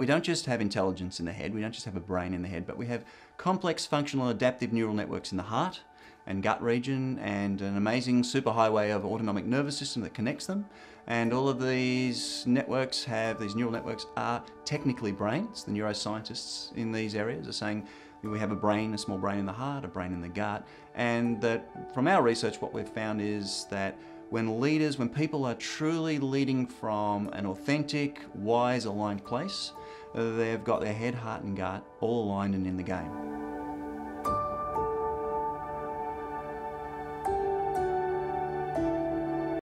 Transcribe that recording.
We don't just have intelligence in the head, we don't just have a brain in the head, but we have complex functional adaptive neural networks in the heart and gut region and an amazing superhighway of autonomic nervous system that connects them. And all of these networks have, these neural networks are technically brains. The neuroscientists in these areas are saying we have a brain, a small brain in the heart, a brain in the gut, and that from our research what we've found is that when leaders, when people are truly leading from an authentic, wise, aligned place, they've got their head, heart and gut all aligned and in the game.